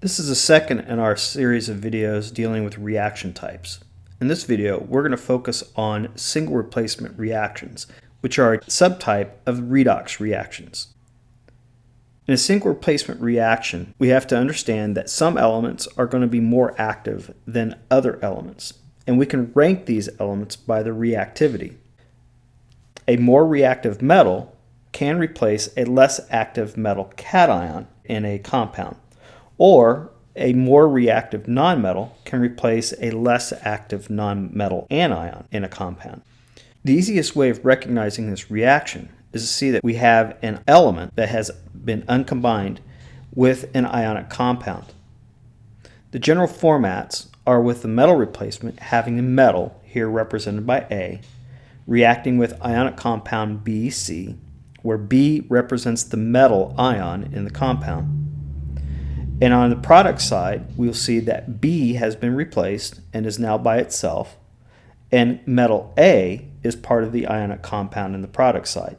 This is the second in our series of videos dealing with reaction types. In this video, we're going to focus on single replacement reactions, which are a subtype of redox reactions. In a single replacement reaction, we have to understand that some elements are going to be more active than other elements, and we can rank these elements by their reactivity. A more reactive metal can replace a less active metal cation in a compound or a more reactive nonmetal can replace a less active nonmetal anion in a compound. The easiest way of recognizing this reaction is to see that we have an element that has been uncombined with an ionic compound. The general formats are with the metal replacement having the metal, here represented by A, reacting with ionic compound BC, where B represents the metal ion in the compound. And on the product side, we'll see that B has been replaced and is now by itself, and metal A is part of the ionic compound in the product side.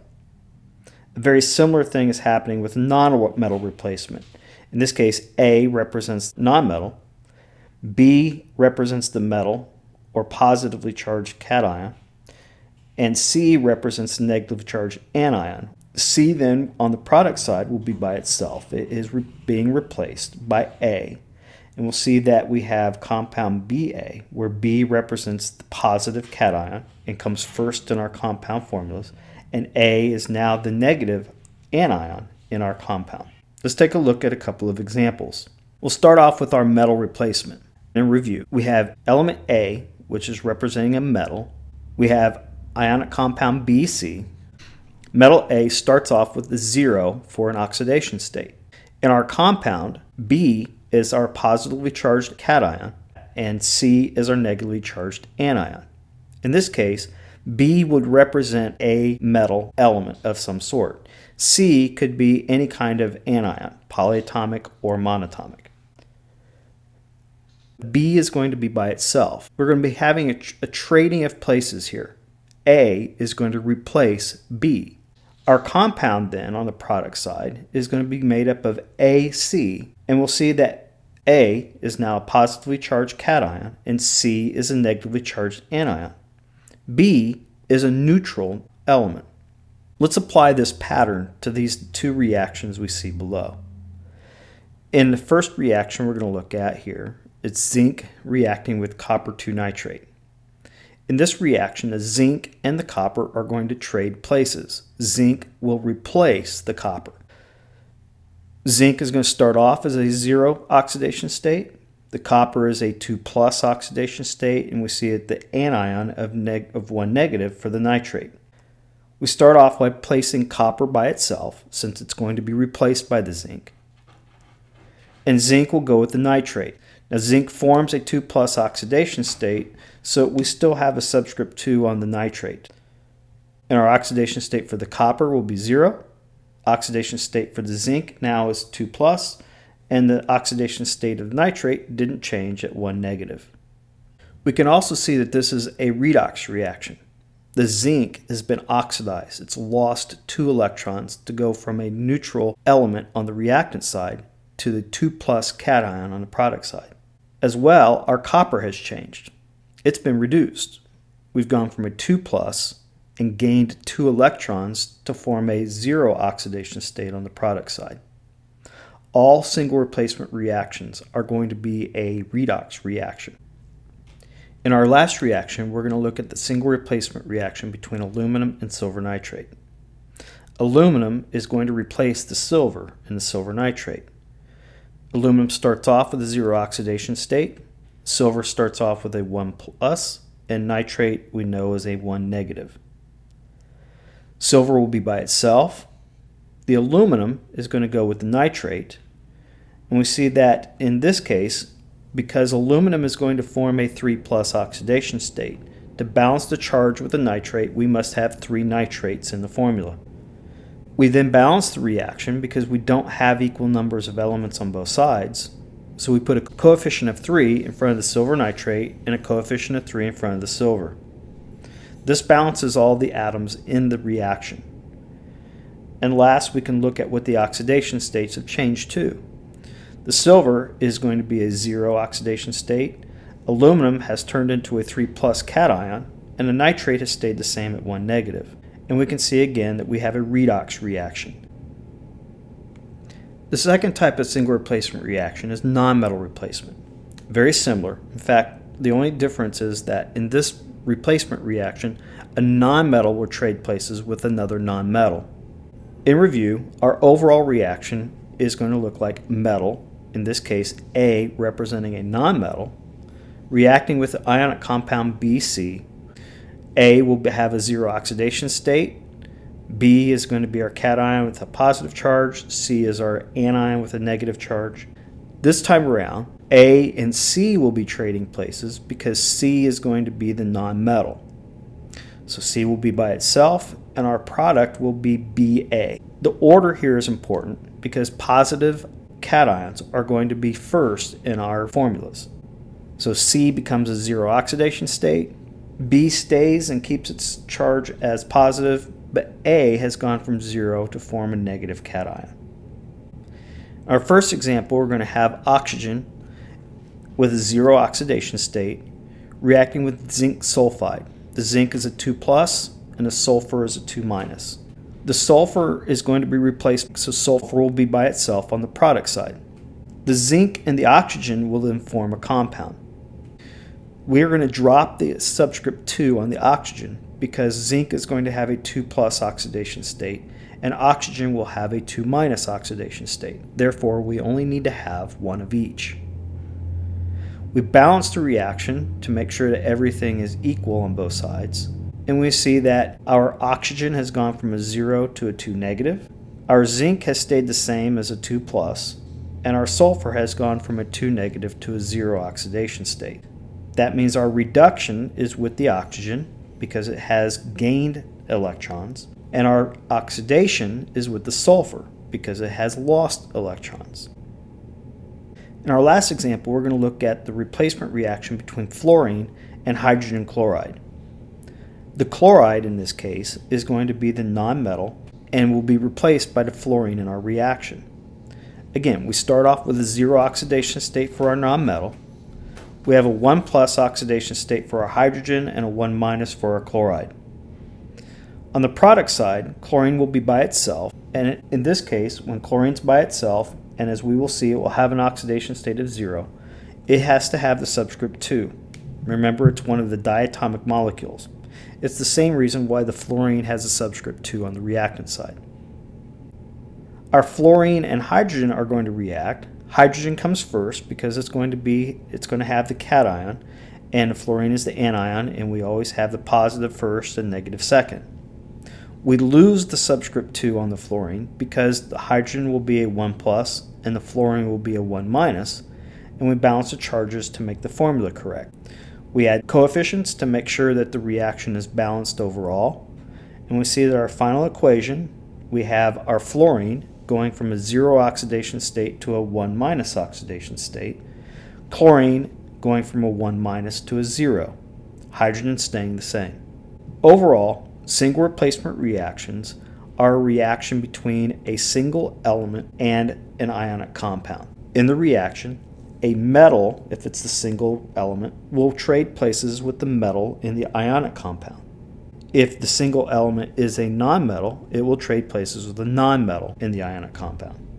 A very similar thing is happening with non-metal replacement. In this case, A represents non-metal, B represents the metal or positively charged cation, and C represents the negatively charged anion, C then on the product side will be by itself. It is re being replaced by A. And we'll see that we have compound BA, where B represents the positive cation and comes first in our compound formulas, and A is now the negative anion in our compound. Let's take a look at a couple of examples. We'll start off with our metal replacement. In review, we have element A, which is representing a metal. We have ionic compound BC, Metal A starts off with a zero for an oxidation state. In our compound, B is our positively charged cation and C is our negatively charged anion. In this case, B would represent a metal element of some sort. C could be any kind of anion, polyatomic or monatomic. B is going to be by itself. We're going to be having a, a trading of places here. A is going to replace B. Our compound then on the product side is going to be made up of AC, and we'll see that A is now a positively charged cation and C is a negatively charged anion. B is a neutral element. Let's apply this pattern to these two reactions we see below. In the first reaction we're going to look at here, it's zinc reacting with copper 2 nitrate. In this reaction, the zinc and the copper are going to trade places. Zinc will replace the copper. Zinc is going to start off as a zero oxidation state. The copper is a 2 plus oxidation state, and we see it the anion of, of 1 negative for the nitrate. We start off by placing copper by itself, since it's going to be replaced by the zinc. And zinc will go with the nitrate. Now zinc forms a 2 plus oxidation state, so we still have a subscript 2 on the nitrate. And our oxidation state for the copper will be 0. Oxidation state for the zinc now is 2 plus, and the oxidation state of nitrate didn't change at 1 negative. We can also see that this is a redox reaction. The zinc has been oxidized. It's lost two electrons to go from a neutral element on the reactant side to the 2 plus cation on the product side. As well, our copper has changed. It's been reduced. We've gone from a 2 plus and gained two electrons to form a zero oxidation state on the product side. All single replacement reactions are going to be a redox reaction. In our last reaction, we're going to look at the single replacement reaction between aluminum and silver nitrate. Aluminum is going to replace the silver in the silver nitrate. Aluminum starts off with a zero oxidation state. Silver starts off with a 1 plus, and nitrate we know is a 1 negative. Silver will be by itself. The aluminum is going to go with the nitrate. And we see that in this case, because aluminum is going to form a 3 plus oxidation state, to balance the charge with the nitrate, we must have three nitrates in the formula. We then balance the reaction because we don't have equal numbers of elements on both sides. So we put a coefficient of 3 in front of the silver nitrate and a coefficient of 3 in front of the silver. This balances all the atoms in the reaction. And last, we can look at what the oxidation states have changed to. The silver is going to be a zero oxidation state. Aluminum has turned into a 3 plus cation, and the nitrate has stayed the same at 1 negative. And we can see again that we have a redox reaction. The second type of single replacement reaction is nonmetal replacement. Very similar. In fact, the only difference is that in this replacement reaction, a nonmetal will trade places with another nonmetal. In review, our overall reaction is going to look like metal, in this case A representing a nonmetal, reacting with the ionic compound BC. A will have a zero oxidation state. B is going to be our cation with a positive charge. C is our anion with a negative charge. This time around, A and C will be trading places because C is going to be the nonmetal. So C will be by itself and our product will be BA. The order here is important because positive cations are going to be first in our formulas. So C becomes a zero oxidation state, B stays and keeps its charge as positive, but A has gone from zero to form a negative cation. Our first example, we're going to have oxygen with a zero oxidation state reacting with zinc sulfide. The zinc is a 2 plus and the sulfur is a 2 minus. The sulfur is going to be replaced, so sulfur will be by itself on the product side. The zinc and the oxygen will then form a compound. We are going to drop the subscript 2 on the oxygen because zinc is going to have a 2 plus oxidation state and oxygen will have a 2 minus oxidation state. Therefore, we only need to have one of each. We balance the reaction to make sure that everything is equal on both sides and we see that our oxygen has gone from a 0 to a 2 negative. Our zinc has stayed the same as a 2 plus, and our sulfur has gone from a 2 negative to a 0 oxidation state. That means our reduction is with the oxygen because it has gained electrons, and our oxidation is with the sulfur because it has lost electrons. In our last example, we're going to look at the replacement reaction between fluorine and hydrogen chloride. The chloride in this case is going to be the nonmetal and will be replaced by the fluorine in our reaction. Again, we start off with a zero oxidation state for our nonmetal. We have a 1 plus oxidation state for our hydrogen and a 1 minus for our chloride. On the product side, chlorine will be by itself, and in this case, when chlorine's by itself, and as we will see, it will have an oxidation state of 0, it has to have the subscript 2. Remember, it's one of the diatomic molecules. It's the same reason why the fluorine has a subscript 2 on the reactant side. Our fluorine and hydrogen are going to react. Hydrogen comes first because it's going to be it's going to have the cation and fluorine is the anion and we always have the positive first and negative second. We lose the subscript 2 on the fluorine because the hydrogen will be a 1 plus and the fluorine will be a 1 minus and we balance the charges to make the formula correct. We add coefficients to make sure that the reaction is balanced overall. And we see that our final equation, we have our fluorine going from a zero oxidation state to a 1 minus oxidation state, chlorine going from a 1 minus to a 0, hydrogen staying the same. Overall, single replacement reactions are a reaction between a single element and an ionic compound. In the reaction, a metal, if it's the single element, will trade places with the metal in the ionic compound. If the single element is a nonmetal, it will trade places with a nonmetal in the ionic compound.